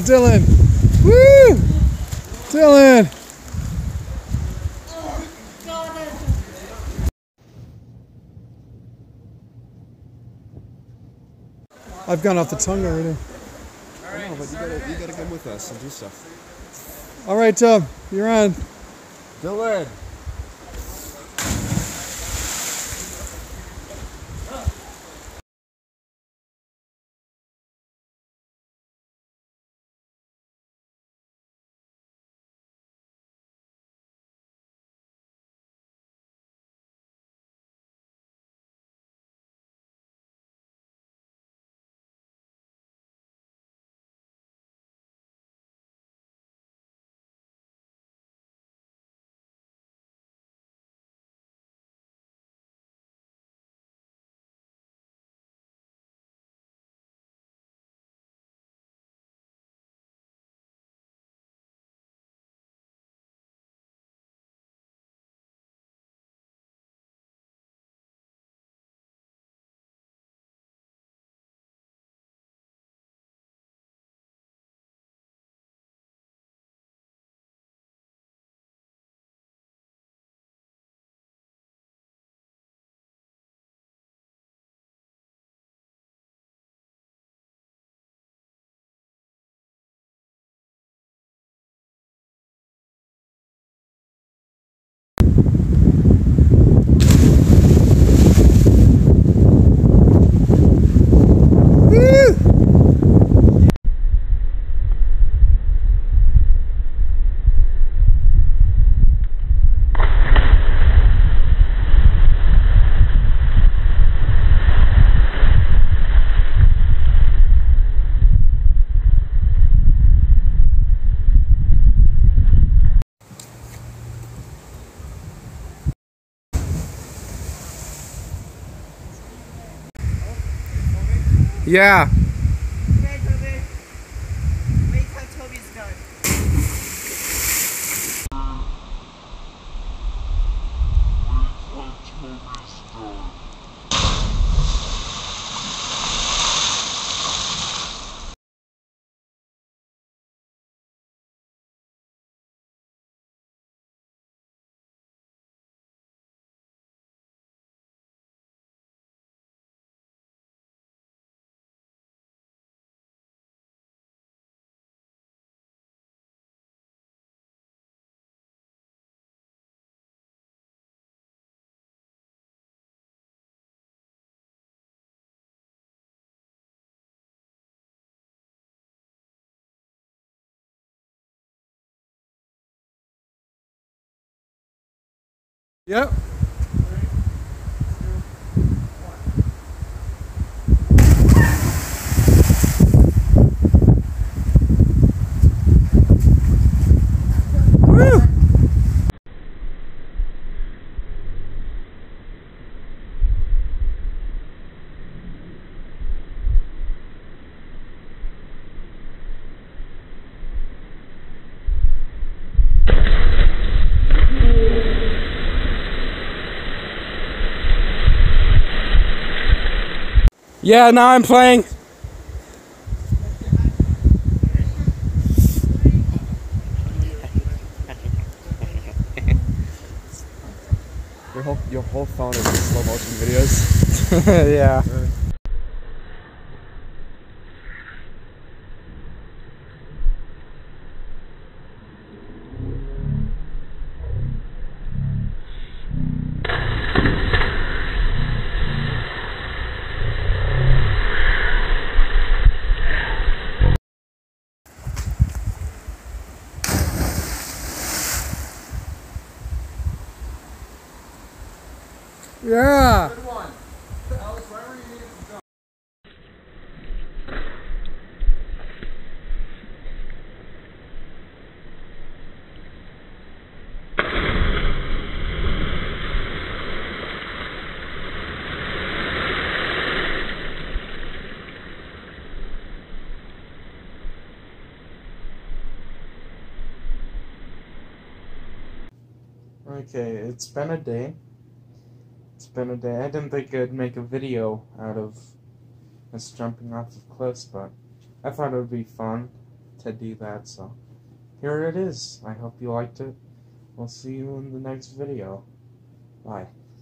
go, Dylan. Woo! Dylan. I've gone off the tongue already. No, but you gotta, you gotta come with us and do stuff. All right, uh, you're on. Dylan. Yeah. Yep. Yeah, now I'm playing. Your whole, your whole phone is in slow motion videos. yeah. Yeah. Okay, it's been a day. It's been a day. I didn't think I'd make a video out of us jumping off of cliffs, but I thought it would be fun to do that, so here it is. I hope you liked it. We'll see you in the next video. Bye.